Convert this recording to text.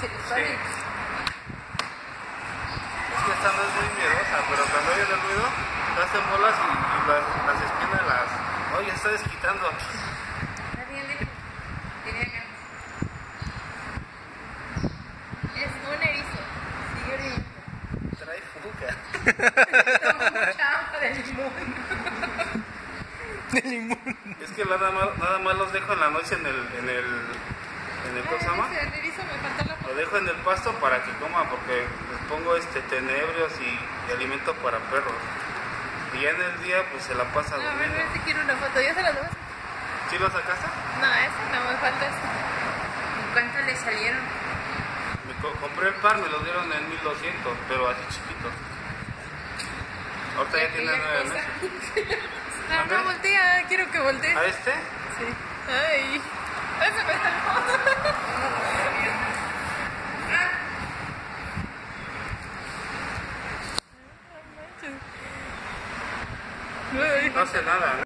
Sí. Es que esta no es muy miedosa, pero cuando oye el ruido, hacen bolas y, y las, las espinas las... Oye, está desquitando. Está bien. Tenía. Es un erizo. Sigue brillando. Trae fuga. Mucha agua de limón. De limón. Es que nada más, nada más los dejo en la noche en el... En el, en el ¿Cómo se llama? Dejo en el pasto para que coma porque les pongo este tenebrios y, y alimento para perros. Y ya en el día pues se la pasa No, a ver, durmiendo. ver si quiero una foto. ¿Ya se la tomas? ¿Sí lo sacaste? No, ese no me falta. ¿En cuánto le salieron? Me co- compré el par, me lo dieron en 1200, pero así chiquitos. Ahorita ya tiene nueve meses. No, ¿Mande? no, voltea. Quiero que voltee. ¿A este? Sí. Ay. Se me. No hace nada.